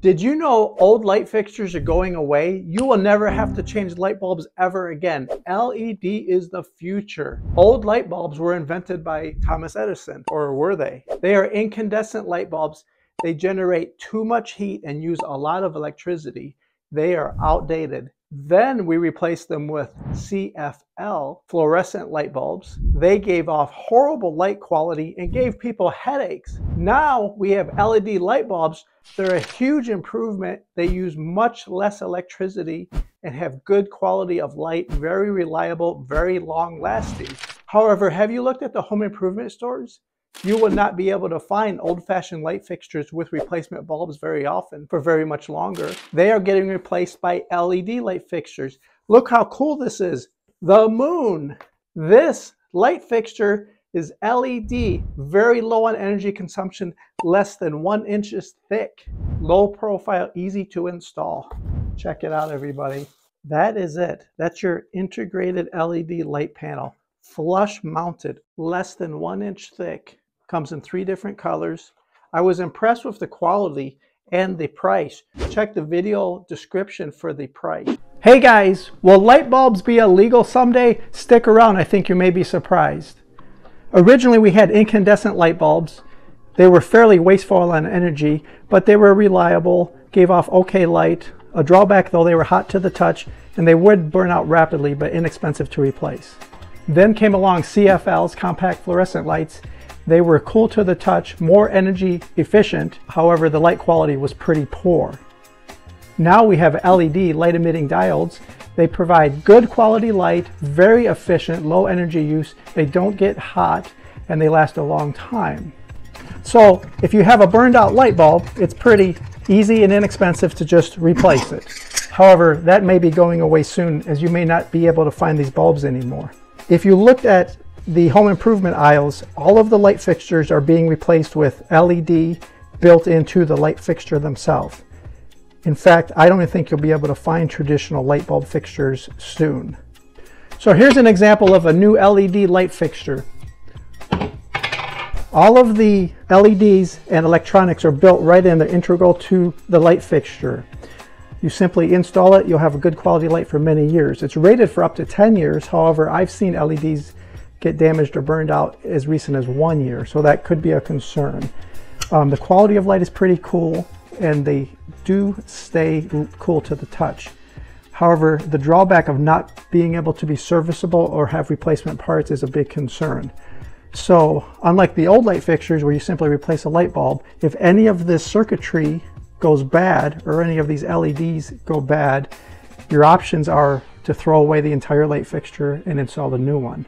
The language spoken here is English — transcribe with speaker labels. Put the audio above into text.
Speaker 1: Did you know old light fixtures are going away? You will never have to change light bulbs ever again. LED is the future. Old light bulbs were invented by Thomas Edison, or were they? They are incandescent light bulbs. They generate too much heat and use a lot of electricity. They are outdated. Then we replaced them with CFL fluorescent light bulbs. They gave off horrible light quality and gave people headaches. Now we have LED light bulbs. They're a huge improvement. They use much less electricity and have good quality of light, very reliable, very long lasting. However, have you looked at the home improvement stores? You will not be able to find old-fashioned light fixtures with replacement bulbs very often for very much longer. They are getting replaced by LED light fixtures. Look how cool this is. The moon. This light fixture is LED, very low on energy consumption, less than one inches thick, low profile, easy to install. Check it out, everybody. That is it. That's your integrated LED light panel. Flush mounted, less than one inch thick comes in three different colors. I was impressed with the quality and the price. Check the video description for the price. Hey guys, will light bulbs be illegal someday? Stick around, I think you may be surprised. Originally we had incandescent light bulbs. They were fairly wasteful on energy, but they were reliable, gave off okay light. A drawback though, they were hot to the touch and they would burn out rapidly but inexpensive to replace. Then came along CFL's compact fluorescent lights they were cool to the touch, more energy efficient, however the light quality was pretty poor. Now we have LED light emitting diodes. They provide good quality light, very efficient, low energy use. They don't get hot and they last a long time. So if you have a burned out light bulb, it's pretty easy and inexpensive to just replace it. However, that may be going away soon as you may not be able to find these bulbs anymore. If you looked at the home improvement aisles, all of the light fixtures are being replaced with LED built into the light fixture themselves. In fact, I don't think you'll be able to find traditional light bulb fixtures soon. So here's an example of a new LED light fixture. All of the LEDs and electronics are built right in, they're integral to the light fixture. You simply install it, you'll have a good quality light for many years. It's rated for up to 10 years, however, I've seen LEDs get damaged or burned out as recent as one year, so that could be a concern. Um, the quality of light is pretty cool, and they do stay cool to the touch. However, the drawback of not being able to be serviceable or have replacement parts is a big concern. So unlike the old light fixtures where you simply replace a light bulb, if any of this circuitry goes bad or any of these LEDs go bad, your options are to throw away the entire light fixture and install the new one.